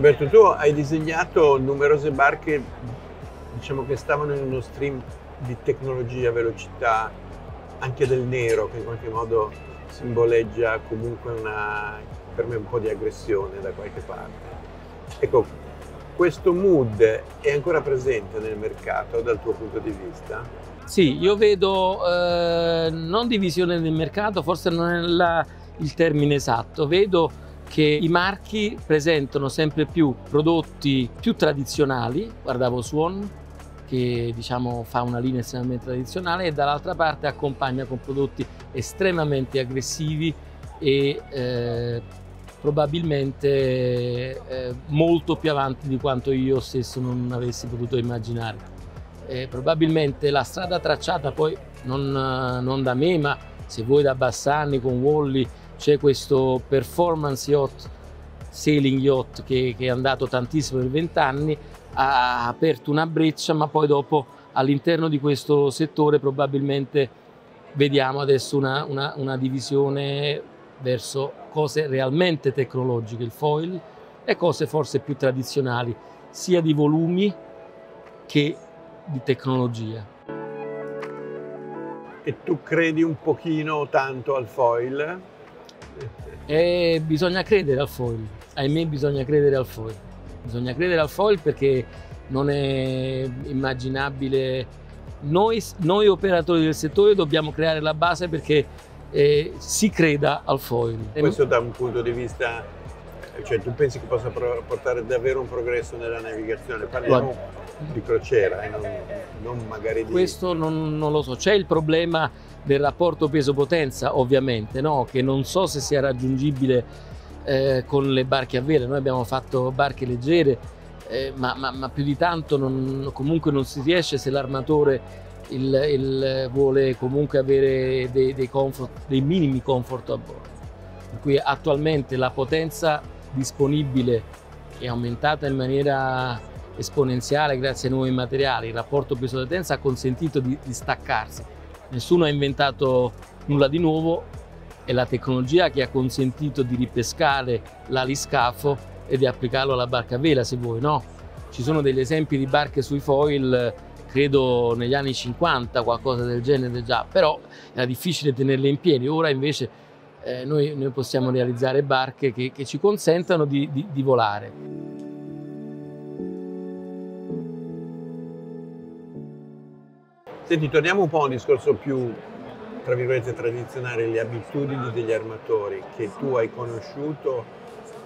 Alberto, tu hai disegnato numerose barche, diciamo che stavano in uno stream di tecnologia, velocità, anche del nero, che in qualche modo simboleggia comunque una, per me un po' di aggressione da qualche parte. Ecco, questo mood è ancora presente nel mercato dal tuo punto di vista? Sì, io vedo eh, non divisione del mercato, forse non è la, il termine esatto, vedo che i marchi presentano sempre più prodotti più tradizionali, guardavo Swan che diciamo, fa una linea estremamente tradizionale e dall'altra parte accompagna con prodotti estremamente aggressivi e eh, probabilmente eh, molto più avanti di quanto io stesso non avessi potuto immaginare. Eh, probabilmente la strada tracciata poi non, non, da me ma se voi da Bassani con Wally c'è questo performance yacht, sailing yacht che, che è andato tantissimo per vent'anni ha aperto una breccia, ma poi dopo all'interno di questo settore probabilmente vediamo adesso una, una, una divisione verso cose realmente tecnologiche, il foil, e cose forse più tradizionali, sia di volumi che di tecnologia. E tu credi un pochino tanto al foil? E bisogna credere al foil, ahimè bisogna credere al foil. Bisogna credere al foil perché non è immaginabile. Noi, noi operatori del settore dobbiamo creare la base perché eh, si creda al foil. Questo da un punto di vista, cioè tu pensi che possa portare davvero un progresso nella navigazione? Parliamo Guarda. Di crociera, eh, non, non, magari di... Questo non, non lo so, c'è il problema del rapporto peso-potenza ovviamente, no? che non so se sia raggiungibile eh, con le barche a vela, noi abbiamo fatto barche leggere, eh, ma, ma, ma, più di tanto non, comunque non si riesce se l'armatore il, il vuole comunque avere dei, dei, comfort, dei minimi comfort a bordo. Per cui attualmente la potenza disponibile è aumentata in maniera esponenziale grazie ai nuovi materiali, il rapporto peso-potenza ha consentito di, di staccarsi. Nessuno ha inventato nulla di nuovo, è la tecnologia che ha consentito di ripescare l'aliscafo e di applicarlo alla barca a vela se vuoi, no? Ci sono degli esempi di barche sui foil, credo negli anni 50, qualcosa del genere già, però era difficile tenerle in piedi, ora invece eh, noi, noi, possiamo realizzare barche che, che ci consentano di, di, di volare. Senti, torniamo un po' a un discorso più tra virgolette tradizionali, le abitudini degli armatori che tu hai conosciuto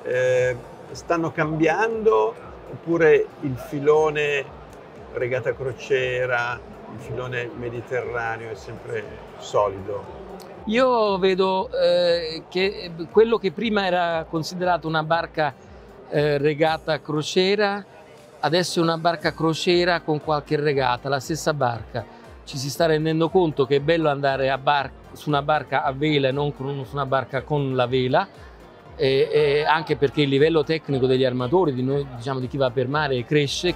eh, stanno cambiando oppure il filone regata crociera, il filone mediterraneo è sempre solido? Io vedo eh, che quello che prima era considerato una barca eh, regata crociera, adesso è una barca crociera con qualche regata, la stessa barca ci si sta rendendo conto che è bello andare su una barca a vela e non con, su una barca con la vela, e, e anche perché il livello tecnico degli armatori, di, noi, diciamo, di chi va per mare, cresce.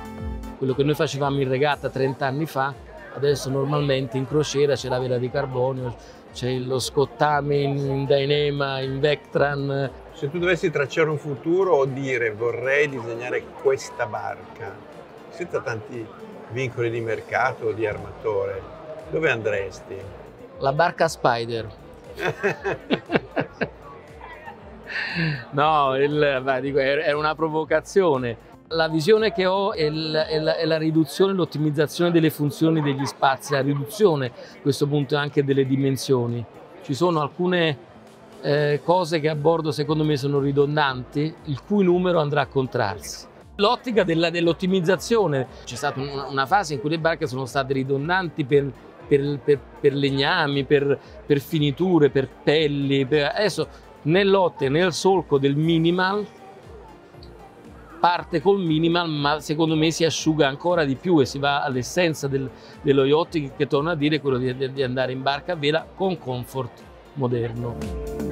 Quello che noi facevamo in regata 30 anni fa, adesso normalmente in crociera c'è la vela di carbonio, c'è lo scottame in, in Dynema, in Vectran. Se tu dovessi tracciare un futuro o dire vorrei disegnare questa barca, senza tanti vincoli di mercato o di armatore, dove andresti? La barca Spider. no, il, beh, dico, è una provocazione. La visione che ho è, il, è, la, è la, riduzione e l'ottimizzazione delle funzioni degli spazi, la riduzione a questo punto anche delle dimensioni. Ci sono alcune eh, cose che a bordo secondo me sono ridondanti, il cui numero andrà a contrarsi. L'ottica dell'ottimizzazione, c'è stata una fase in cui le barche sono state ridondanti per, per, per, per legnami, per, finiture, per pelli. Adesso nell'ottica, nel solco del minimal, parte col minimal, ma secondo me si asciuga ancora di più e si va all'essenza del, dello yacht che torna a dire quello di, di andare in barca a vela con comfort moderno.